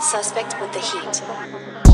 Suspect with the heat.